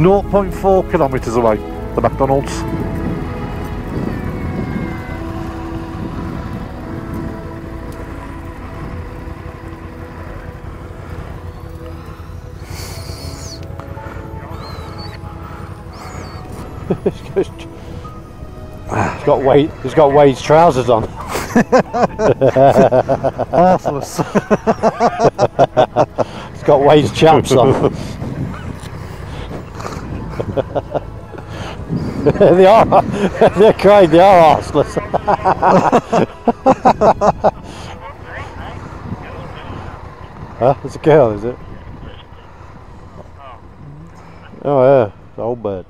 0.4 kilometres away, the McDonald's. He's got weight. He's got Wade's trousers on. Arseless. He's got Wade's chaps on. they are. They're crying. They are arseless. huh? It's a girl, is it? Oh yeah, it's an old bird.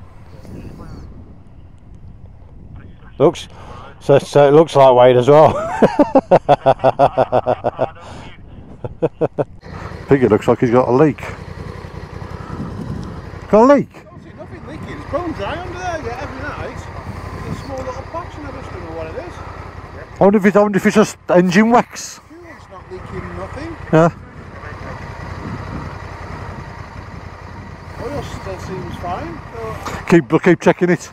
Looks so, so it looks like Wade as well. Piggy looks like he's got a leak. Got a leak? Don't see nothing leaking. It's bone dry under there yet every night. There's a small little patch and I just don't know what it is. I wonder if it's, I wonder if it's just engine wax. Fuel's not leaking nothing. Yeah. Oil still seems fine. But Keep, keep checking it.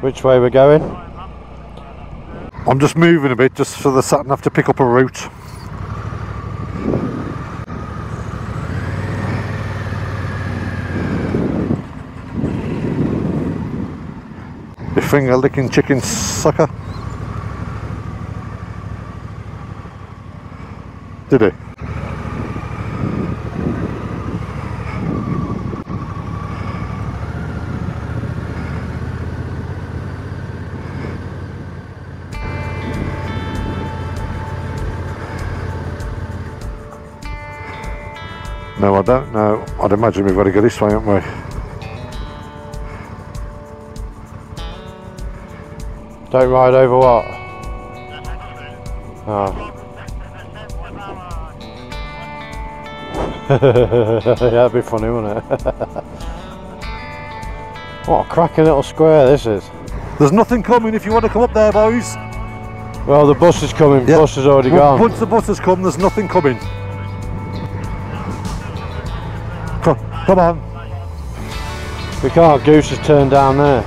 Which way we're going? I'm just moving a bit just for the sat nav to pick up a route. You finger licking chicken sucker. Did he? I don't know. I'd imagine we've got to go this way, haven't we? Don't ride over what? Oh. yeah, that'd be funny, wouldn't it? what a cracking little square this is. There's nothing coming if you want to come up there, boys. Well, the bus is coming. Yeah. Bus has already Well, gone. Once the bus has come, there's nothing coming. Come, on. We can't. Goose has turned down there.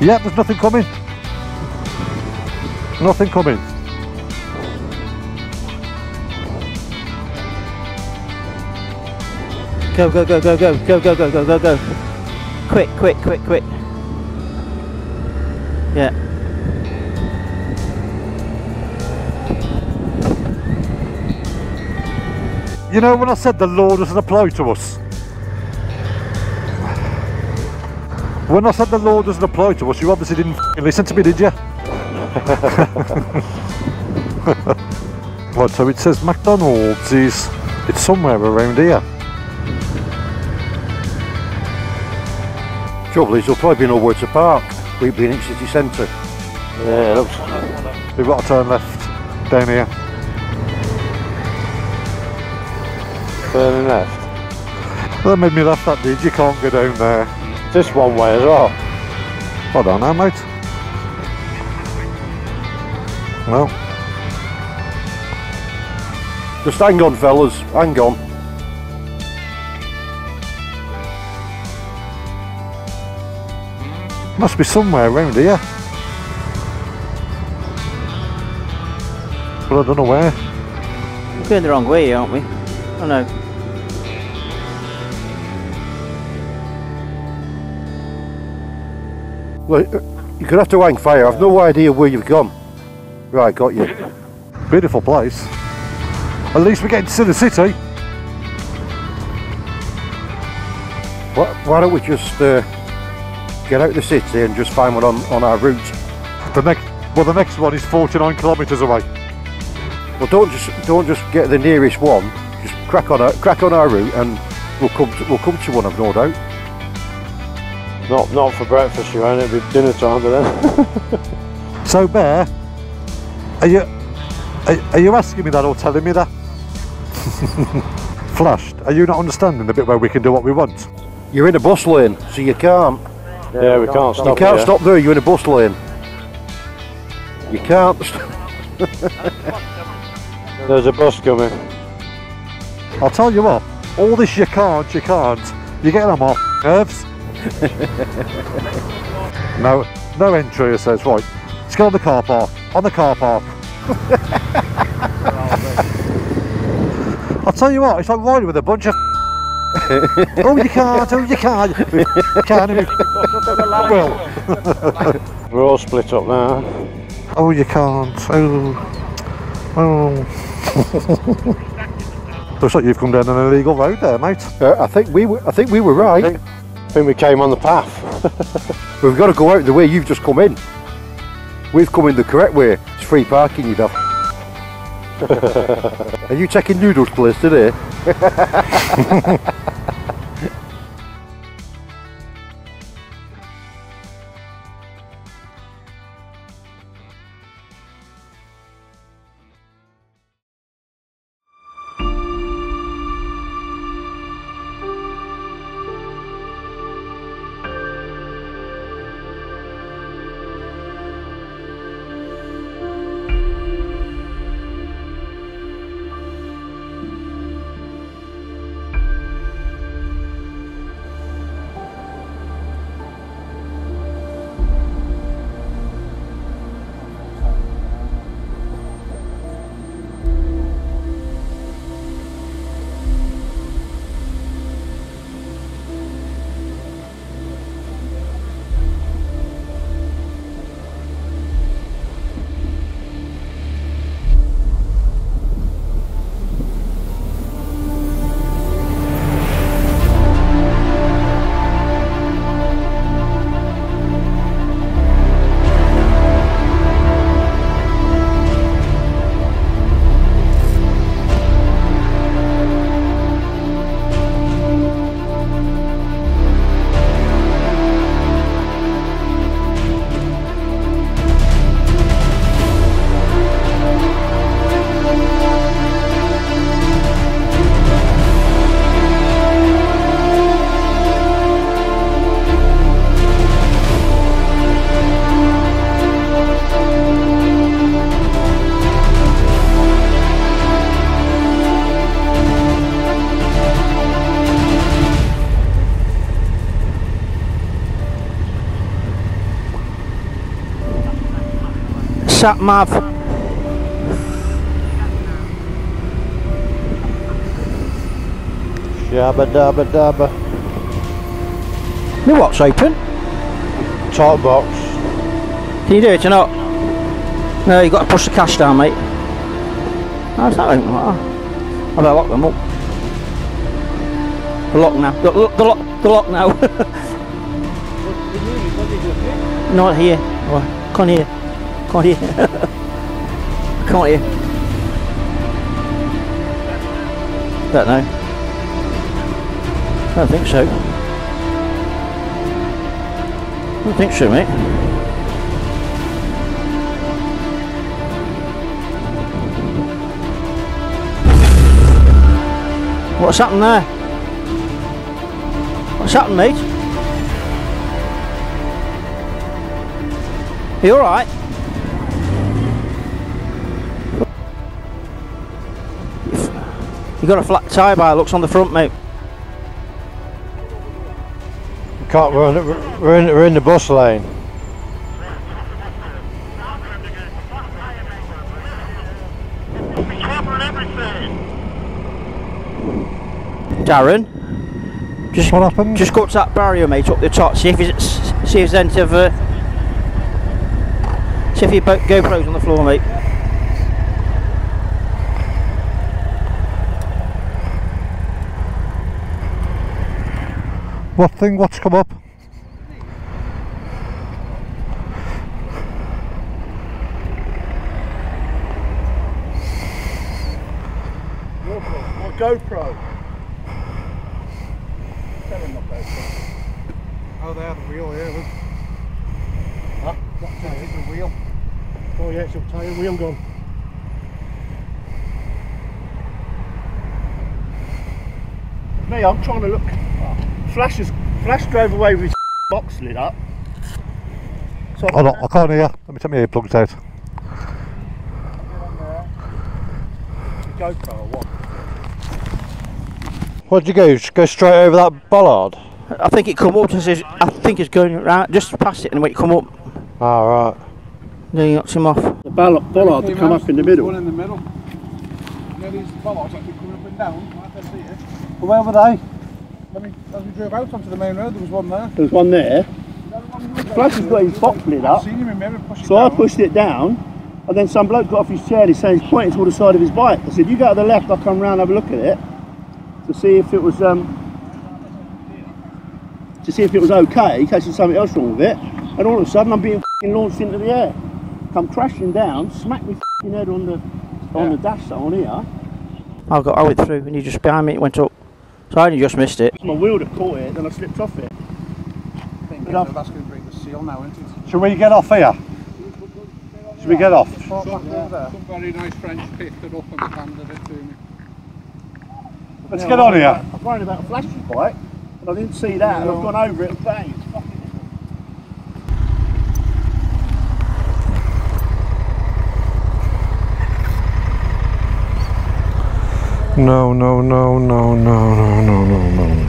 Yep, there's nothing coming. Nothing coming. Go, go, go, go, go, go, go, go, go, go, go. Quick, quick, quick, quick. Yeah. You know when I said the law doesn't apply to us? When I said the law doesn't apply to us, you obviously didn't listen to me, did you? right, so it says McDonald's is it's somewhere around here. Trouble is, there'll probably be nowhere to park. We've been in city centre. Yeah, it looks. We've got to turn left down here. Turning left. That made me laugh that did, you can't go down there. Just one way as well. I don't know, mate. Well, Just hang on, fellas. Hang on. must be somewhere around here. But I don't know where. We're going the wrong way, aren't we? Oh no. Well, uh, you're gonna have to hang fire. I've no idea where you've gone. Right, got you. Beautiful place. At least we're getting to the city. Why, why don't we just uh, get out of the city and just find one on, on our route? The next, well, the next one is 49 kilometres away. Well, don't just don't just get the nearest one. Just crack on our crack on our route, and we'll come to, we'll come to one. I've no doubt. Not not for breakfast, you won't. It'll be dinner time, but then. So, Bear, are you are, are you asking me that or telling me that? flashed. Are you not understanding the bit where we can do what we want? You're in a bus lane, so you can't. Yeah, we can't stop you can't here. stop there. You're in a bus lane. You can't. There's a bus coming. I'll tell you what, all this you can't, you can't, you're getting on my nerves. no, no entry, it says, right, let's go on the car park, on the car park. I'll tell you what, it's like riding with a bunch of Oh, you can't, oh, you can't, you can't, well, We're all split up now. oh, you can't, oh, oh. Looks like you've come down an illegal road there, mate. Uh, I think we were. I think we were right. I think we came on the path. We've got to go out the way you've just come in. We've come in the correct way. It's free parking, you daft. Are you checking noodles place today? Sat Nav. Shabba dabba dabba. My watch open. Top box. Can you do it or not? No, you've got to push the cash down, mate. No, it's not open. I better lock them up. The lock now. The, the, the lock. The lock now. not here. Oh, can't hear. Can't hear. can't hear. Don't know. Don't think so. Don't think so, mate. What's happened there? What's happened, mate? You alright? You got a flat tyre by looks on the front, mate. We can't. We're in, the- we're in. We're in the bus lane. Darren, just What happened? just go up to that barrier, mate, up the top. See if it's see if there's any of uh, see if your GoPro's on the floor, mate. What thing? What's come up? My GoPro. Tell him my GoPro. Oh, they have the wheel here. Huh? That's the wheel. Oh yeah, it's up tire wheel gone. Me, I'm trying to look. Flash has Flash drove away with his box lit up. So Hold on, I can't hear. Let me take my earplugs out. GoPro or what? Where'd you go? Just go straight over that bollard? I think it come up. Just as, I think it's going right just past it, and when it come up, Oh, right. then he knocks him off. The ballard, bollard to come up in the middle. One in the middle. Yeah, these bollards that keep coming up and down. Right there, see it. Where were they? When we, as we drove out onto the main road, there was one there. There's one there. Flash has got his box lit I up. seen him in mirror push it So I pushed it down, and then some bloke got off his chair and he's saying he's pointing toward the side of his bike. I said, You go to the left, I'll come round and have a look at it to see if it was um to see if it was okay, in case there's something else wrong with it. And all of a sudden I'm being fing launched into the air. Come crashing down, smack me fing head on the on the dash on here. I got I went through, and he just behind me. It went up. So I only just missed it. My wheel that caught it, then I slipped off it. I think that's going to break the seal now, isn't it? Should we get off here? Should we get off? Back over. Some very nice French picked it up and handed it to me. Let's get on here. I'm worried about a flashing bike, and I didn't see that, and I've gone over it and bang. It's fucking No, no, no, no, no, no, no, no, no.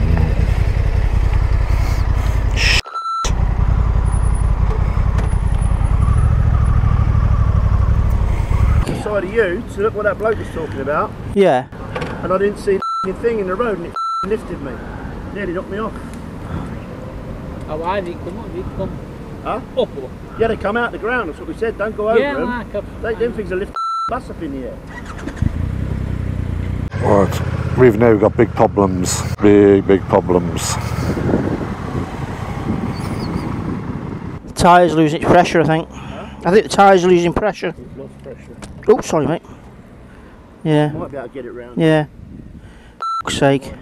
side of you to look what that bloke was talking about, Yeah. and I didn't see the thing in the road, and it lifted me. Nearly knocked me off. Oh, I didn't come up, did come Huh? up. Yeah, they come out the ground, that's what we said, don't go over Yeah, them. like a, They, them things are lifting bus up in the air. Right, we've now got big problems. Big, big problems. The tyre's losing its pressure, I think. I think the tyre's losing pressure. Lost pressure. Oh, sorry, mate. Yeah, Might be able to get it round. yeah. Fuck's sake.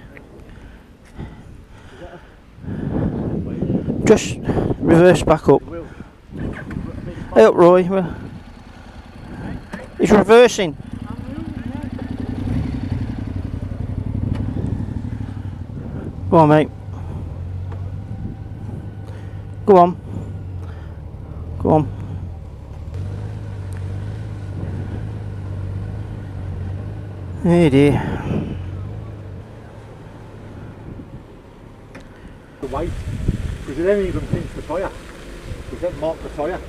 Just reverse back up. Hey up, Roy. Well, He's reversing. Go on, mate. Go on. Go on. Hey dear. The weight. Because it then even pinch the tyre. Because that mark the tyre.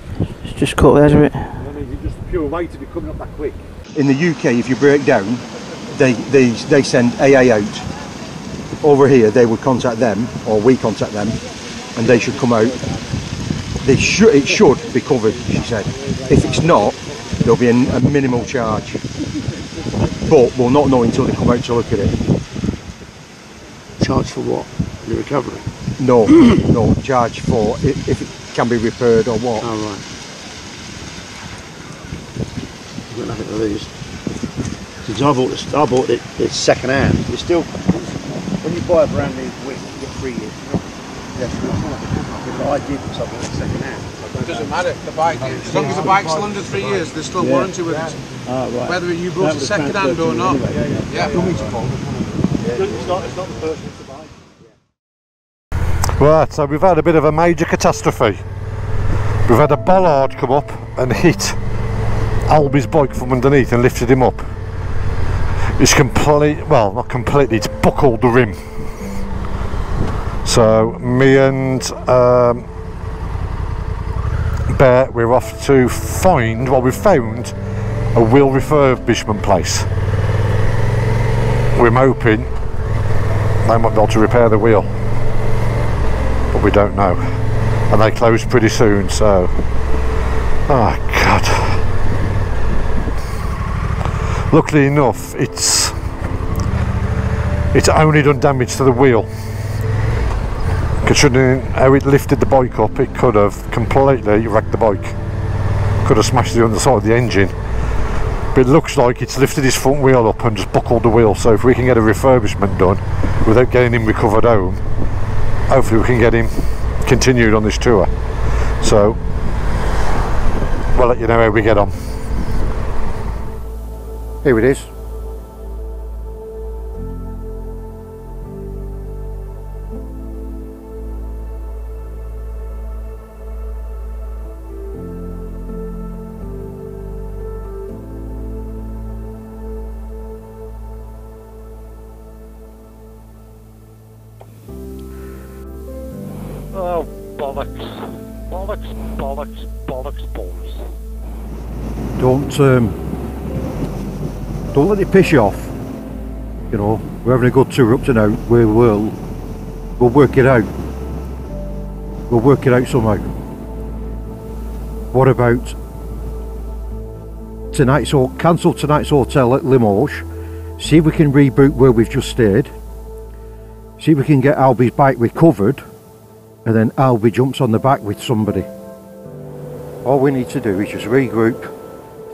It's just cut the edge of it. And then you just pure weight if you're coming up that quick. in the UK, if you break down, they, they, they send AA out. Over here, they would contact them, or we contact them, and they should come out. They should, it should be covered, she said. If it's not, there'll be a, a minimal charge. But we'll not know until they come out to look at it. Charge for what? The recovery. No, no charge for i- if it can be repaired or what. Oh, right. I've got nothing to lose. Since I bought this, I bought it, it's second hand. It's still, when you buy a brand new whip, you get three years. Yes, it's not like a- I did something that's second hand. It doesn't matter. The bike, as long as the bike's still under three years, there's still warranty with it. Ah, right. Whether you bought it second hand or not. Yeah. It's not, it's not the person, it's the bike. Right, so we've had a bit of a major catastrophe. We've had a bollard come up and hit Albie's bike from underneath and lifted him up. It's complete, well, not completely, it's buckled the rim. So, me and um, we're off to find, well, we've found a wheel refurbishment place. We're hoping they might be able to repair the wheel but we don't know. And they close pretty soon, so. Oh, God. Luckily enough, it's. It's only done damage to the wheel. Considering how it lifted the bike up, it could have completely wrecked the bike. Could have smashed the underside of the engine. But it looks like it's lifted his front wheel up and just buckled the wheel. So if we can get a refurbishment done without getting him recovered home, hopefully we can get him continued on this tour. So we'll let you know how we get on. Here it is. Um, don't let it piss you off. You know, we're having a good tour up to now. We will we'll work it out. We'll work it out somehow. What about tonight's or cancel tonight's hotel at Limoges? See if we can reboot where we've just stayed. See if we can get Albie's bike recovered, and then Albie jumps on the back with somebody. All we need to do is just regroup,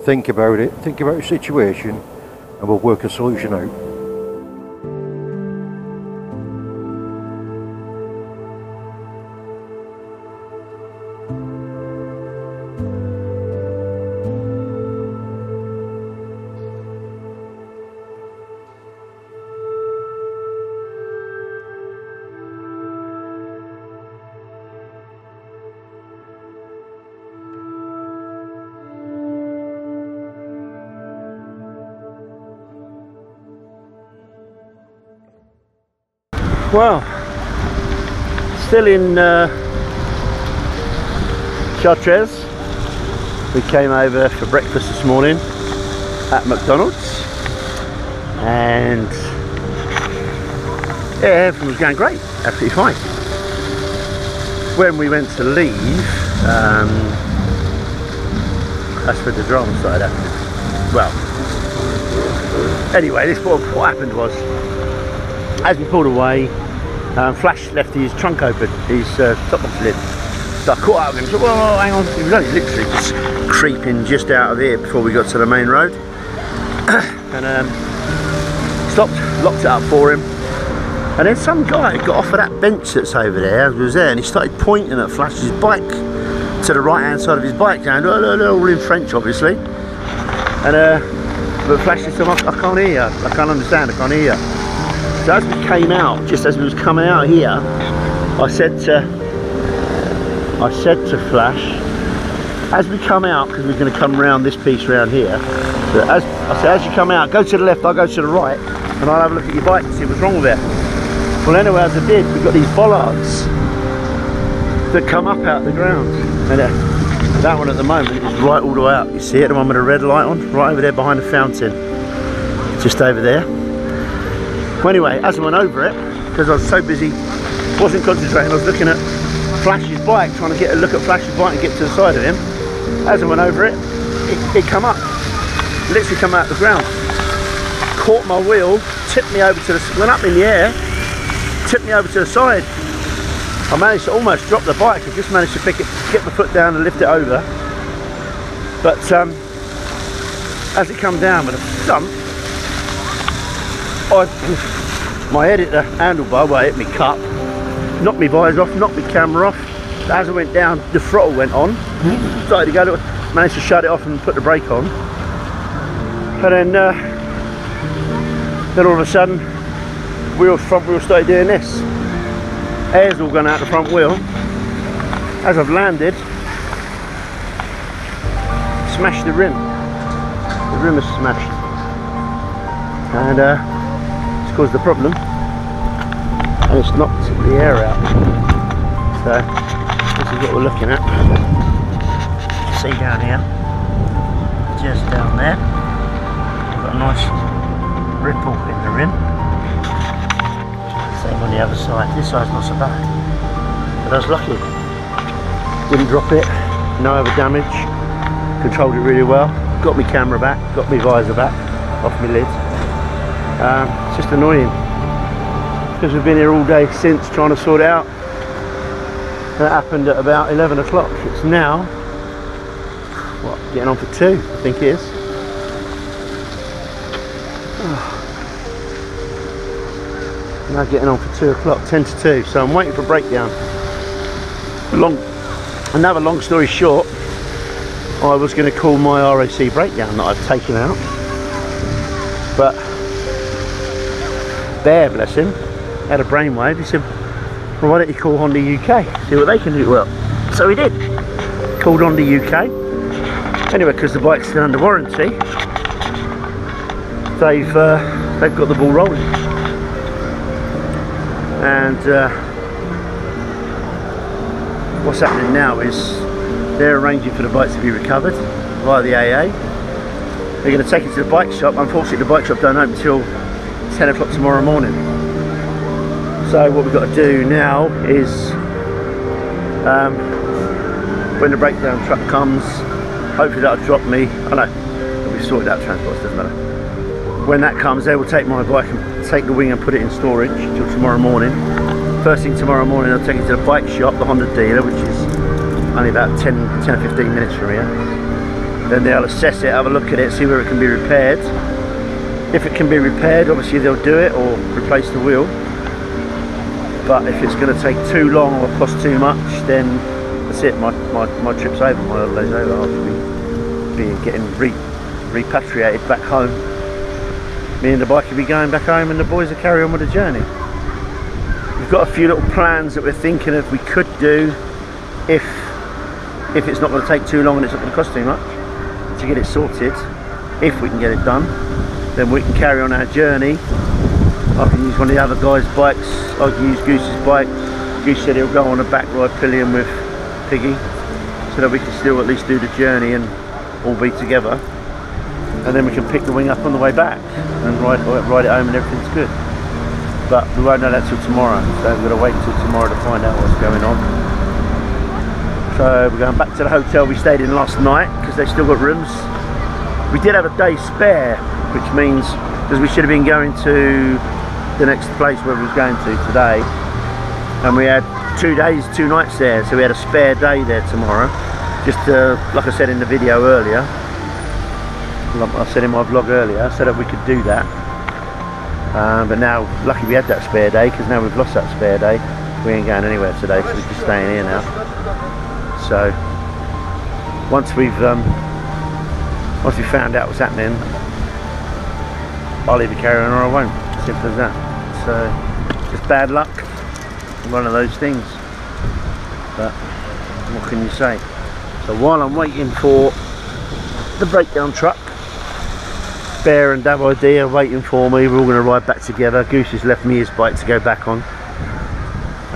think about it, think about the situation, and we'll work a solution out. Well, still in uh, Chartres. We came over for breakfast this morning at McDonald's and yeah, everything was going great, absolutely fine. When we went to leave, um, that's where the drama started happening. Well, anyway, this what, what happened was as we pulled away, um, Flash left his trunk open, his uh, top box lid. So I caught up with him, said, well, hang on, he was only literally just creeping just out of here before we got to the main road. and um, stopped, locked it up for him. And then some guy got off of that bench that's over there, as was there, and he started pointing at Flash's bike to the right hand side of his bike, going, oh, no, no, all in French, obviously. And uh, but Flash said to I, I can't hear you, I can't understand, I can't hear you. So as we came out, just as we was coming out here, I said to I said to Flash, as we come out, because we're going to come round this piece round here, that as I said, as you come out, go to the left, I'll go to the right, and I'll have a look at your bike and see what's wrong with it. Well, anyway, as I did, we've got these bollards that come up out the ground, and uh, that one at the moment is right all the way up. You see it, the one with the red light on, right over there behind the fountain, just over there. Well, anyway, as I went over it, because I was so busy, wasn't concentrating, I was looking at Flash's bike, trying to get a look at Flash's bike and get to the side of him. As I went over it, it, it come up, literally come out of the ground. Caught my wheel, tipped me over to the, went up in the air, tipped me over to the side. I managed to almost drop the bike, I just managed to pick it, get my foot down and lift it over. But um, as it come down with a thump, I, my head hit the handlebar I hit me cup, knocked my visor off, knocked my camera off. As I went down, the throttle went on, started to go, to, managed to shut it off and put the brake on. And then, uh, then all of a sudden, wheel, front wheel started doing this. Air's all gone out the front wheel. As I've landed, smashed the rim. The rim is smashed. And uh, caused the problem. And it's knocked the air out. So this is what we're looking at. See down here, just down there, we've got a nice ripple in the rim. Same on the other side. This side's not so bad. But I was lucky. Didn't drop it, no other damage. Controlled it really well. Got my camera back, got my visor back off my lid. Um, it's just annoying because we've been here all day since trying to sort it out. That happened at about 11 o'clock. It's now, what, getting on for two, I think it is. Now getting on for two o'clock, 10 to 2. So I'm waiting for breakdown. Long, another long story short, I was going to call my RAC breakdown that I've taken out. But Bear, bless him, had a brainwave. He said, well, why don't you call Honda UK? See what they can do. Well, so he did. Called Honda UK. Anyway, because the bike's still under warranty, they've uh, they've got the ball rolling. And uh, what's happening now is they're arranging for the bike to be recovered via the AA. They're going to take it to the bike shop. Unfortunately, the bike shop don't open until 10 o'clock tomorrow morning. So what we've got to do now is um, when the breakdown truck comes, hopefully that'll drop me. I know we've sorted out transport, doesn't matter. When that comes, they will take my bike and take the wing and put it in storage till tomorrow morning. First thing tomorrow morning, I'll take it to the bike shop, the Honda dealer, which is only about 10, 10 or 15 minutes from here. Then they'll assess it, have a look at it, see where it can be repaired. If it can be repaired, obviously they'll do it or replace the wheel. But if it's going to take too long or cost too much, then that's it. My, my, my trip's over, my holiday's over. I'll be, be getting re, repatriated back home. Me and the bike will be going back home and the boys will carry on with the journey. We've got a few little plans that we're thinking of we could do if if it's not going to take too long and it's not going to cost too much to get it sorted if we can get it done then we can carry on our journey. I can use one of the other guys bikes. I can use Goose's bike. Goose said he'll go on a back ride pillion with Piggy so that we can still at least do the journey and all be together. And then we can pick the wing up on the way back and ride, ride it home and everything's good. But we won't know that till tomorrow. So we've got to wait till tomorrow to find out what's going on. So we're going back to the hotel we stayed in last night because they still got rooms we did have a day spare which means because we should have been going to the next place where we was going to today. And we had two days two nights there so we had a spare day there tomorrow. Just uh, like I said in the video earlier I said in my vlog earlier so that we could do that. Um, but now lucky we had that spare day because now we've lost that spare day. We ain't going anywhere today so we're just staying here now. So once we've um, once we found out what's happening I'll either carry on or I won't. Simple as that. So just bad luck. One of those things. But what can you say? So while I'm waiting for the breakdown truck Bear and Davide are waiting for me. We're all going to ride back together. Goose has left me his bike to go back on.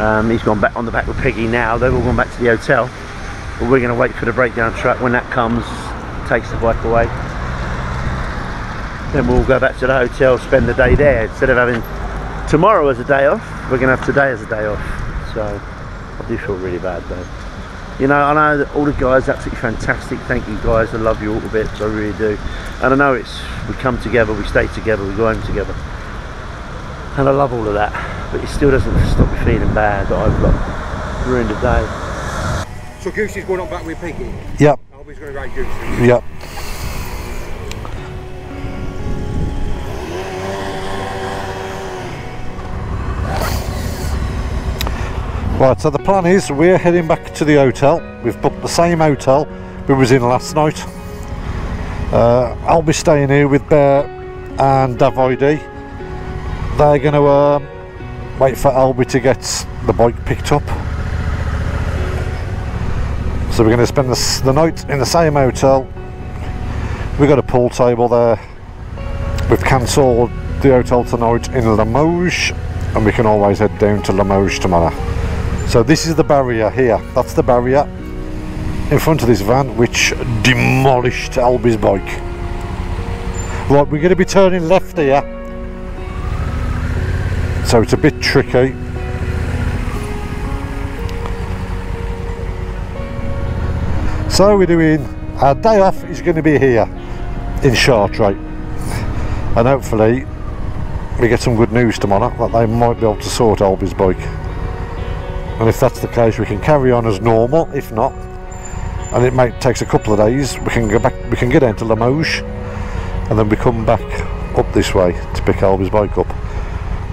Um, he's gone back on the back with Piggy now. They've all gone back to the hotel. But we're going to wait for the breakdown truck. When that comes takes the bike away. Then we'll go back to the hotel spend the day there. Instead of having tomorrow as a day off we're going to have today as a day off. So I do feel really bad though. You know I know that all the guys absolutely fantastic. Thank you guys. I love you all the bit. I really do. And I know it's we come together we stay together we go home together. And I love all of that but it still doesn't stop me feeling bad that I've got ruined a day. So Goosey's going on back with Piggy. Yep, Always going to ride Goosey. yep. Right, so the plan is we're heading back to the hotel. We've booked the same hotel we was in last night. Uh, I'll be staying here with Bear and Davide. They're going to uh, wait for Albie to get the bike picked up. So we're going to spend the, the night in the same hotel. We've got a pool table there. We've cancelled the hotel tonight in Limoges and we can always head down to Limoges tomorrow. So this is the barrier here. That's the barrier in front of this van which demolished Albie's bike. Right, we're going to be turning left here. So it's a bit tricky. So we're doing our day off is going to be here in Chartres and hopefully we get some good news tomorrow that they might be able to sort Albie's bike. And if that's the case we can carry on as normal if not. And it might takes a couple of days we can go back we can get down to Limoges and then we come back up this way to pick Albie's bike up.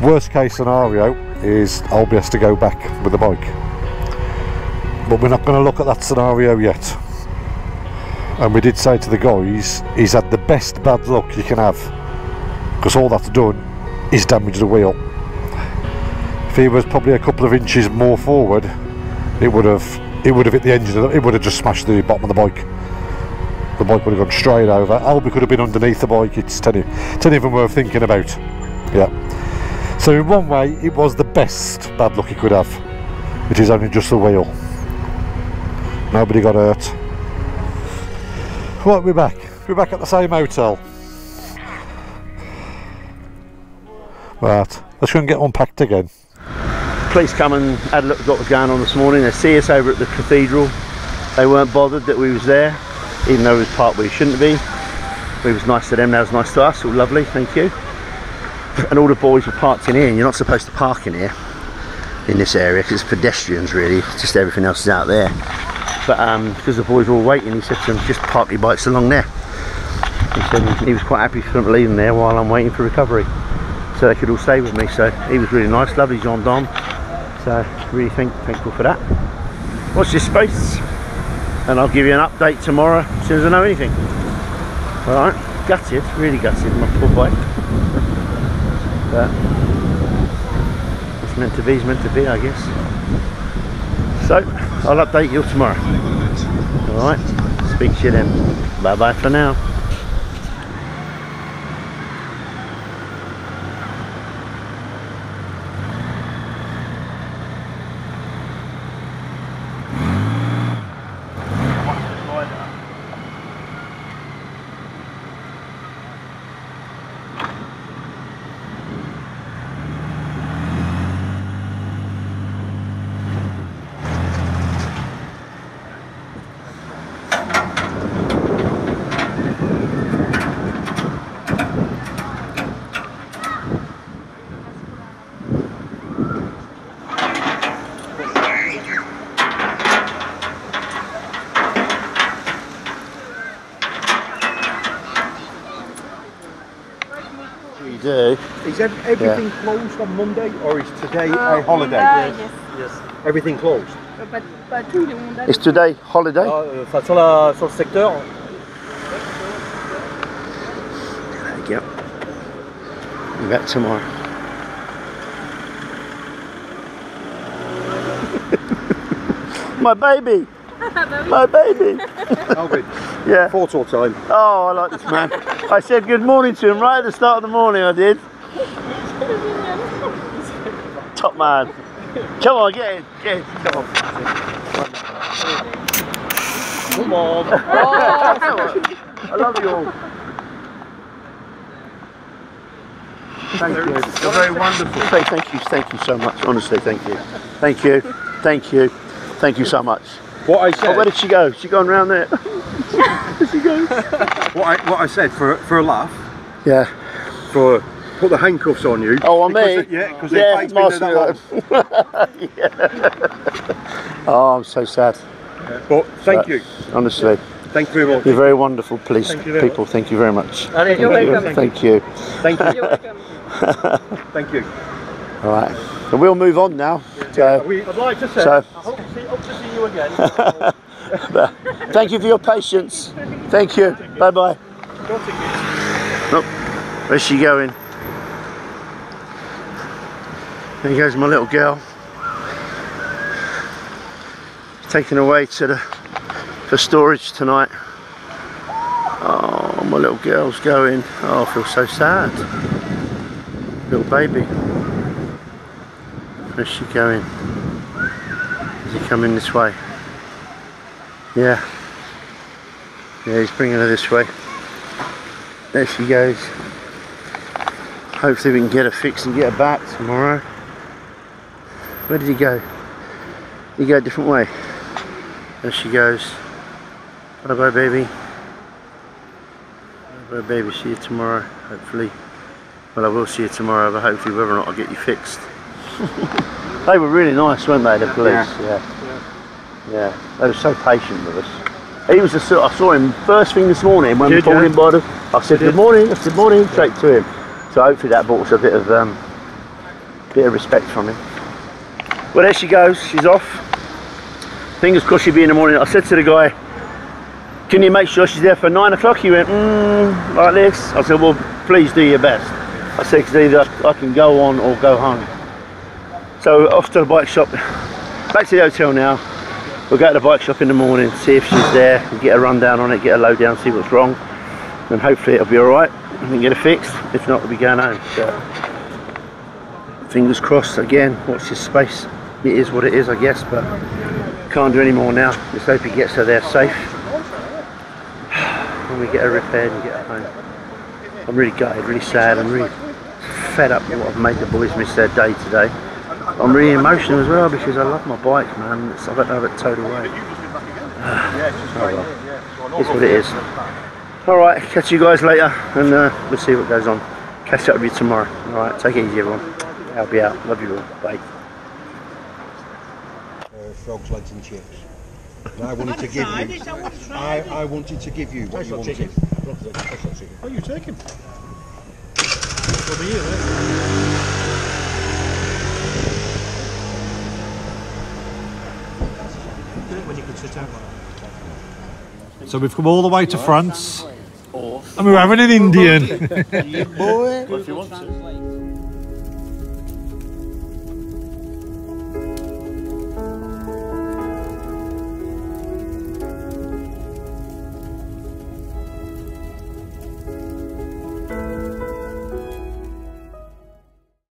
Worst case scenario is Albie has to go back with the bike. But we're not going to look at that scenario yet and we did say to the guys he's had the best bad luck you can have. Because all that's done is damage the wheel. If he was probably a couple of inches more forward it would have it would have hit the engine it would have just smashed the bottom of the bike. The bike would have gone straight over. Albie could have been underneath the bike it's ten, ten even worth thinking about. Yeah. So in one way it was the best bad luck he could have. It is only just the wheel. Nobody got hurt. Right, we're back. We're back at the same hotel. Right, let's go and get unpacked again. police come and had a look at what was going on this morning. They see us over at the cathedral. They weren't bothered that we was there, even though it was where we shouldn't be. We was nice to them, they was nice to us, all lovely, thank you. And all the boys were parked in here, and you're not supposed to park in here, in this area, because it's pedestrians really, just everything else is out there. But um, because the boys were all waiting, he said to them, just park your bikes along there. He said he was quite happy for them them there while I'm waiting for recovery. So they could all stay with me, so he was really nice, lovely gendarme. So really thank, thankful for that. Watch this space, and I'll give you an update tomorrow as soon as I know anything. All right, gutted, really gutted, my poor bike. but it's meant to be, it's meant to be, I guess. So I'll update you tomorrow. All right, speak to you then. Bye bye for now. We do. Is ev- everything closed on Monday or is today Uh, a holiday? Monday, yes. Everything closed. Euh, Pas, pas tous les mondes. It's today holiday. Enfin, sur, la, sur le secteur, Yep. Be back tomorrow. My baby. My baby. Alvin, Yeah. photo time. Oh, I like this man. I said good morning to him right at the start of the morning. I did. Top man. Come on, get in, get in. Come on. Oh. Come on. I love you all. Thank you. You're very wonderful. Thank, thank you, thank you so much. Honestly, thank you. Thank you. Thank you. Thank you so much. What I Oh, said, where did she go? She gone round there? what I, what I said for for a laugh, Yeah. for put the handcuffs on you. Oh, on me? they- yeah, because Yeah, their bait's been there. Yeah. Oh, I'm so sad. But thank But- you, Honestly, thank you very much. you're very wonderful, police Thank you very people. Thank you very much. allez, You're Thank you. welcome. Thank you. Thank you, thank you. All right. So we'll move on now. So, We, I'd like to say, So- I hope to, see, hope to see you again. thank you for your patience. Thank you. Bye bye. Look, where's she going? There goes my little girl. Taken away to the for storage tonight. Oh, my little girl's going. Oh, I feel so sad. Little baby. Where's she going? Is he coming this way? Yeah. Yeah, he's bringing her this way. There she goes. Hopefully we can get her fixed and get her back tomorrow. Where did he go? He go a different way. There she goes. Bye bye baby. Bye bye baby, see you tomorrow, hopefully. Well I will see you tomorrow, but hopefully whether or not I'll get you fixed. they were really nice, weren't they, the police? Yeah. Yeah. They were so patient with us. He was the sort, I saw him first thing this morning when we pulled you? by the, I said good morning, I said morning, straight to him. So hopefully that brought us a bit of um, bit of respect from him. Well there she goes, she's off. Fingers crossed she'll be in the morning. I said to the guy, can you make sure she's there for nine o'clock? He went, mm, like this. I said, well, please do your best. I said, because either I can go on or go home. So off to the bike shop, back to the hotel now. We'll go to the bike shop in the morning, see if she's there, get a rundown on it, get a low down, see what's wrong. And hopefully it'll be alright. We can get it fixed. If not, we'll be going home. So, fingers crossed again, watch this space. It is what it is, I guess, but can't do any more now. Let's hope he gets her there safe. When we get her repaired and get her home. I'm really gutted, really sad. I'm really fed up with what I've made the boys miss their day today. I'm really emotional as well because I love my bike, man. It's, I don't have it towed away. oh well, it's what it is. Alright, catch you guys later and uh, we'll see what goes on. Catch up with you tomorrow. Alright, take it easy everyone. I'll be out. Love you all. Bye. Frogs, legs and chips. And I wanted to give you. I, I wanted to give you what you wanted. Oh, you take him? Over here, eh? You could sit down like So we've come all the way to France, and we're having an Indian. If you want to.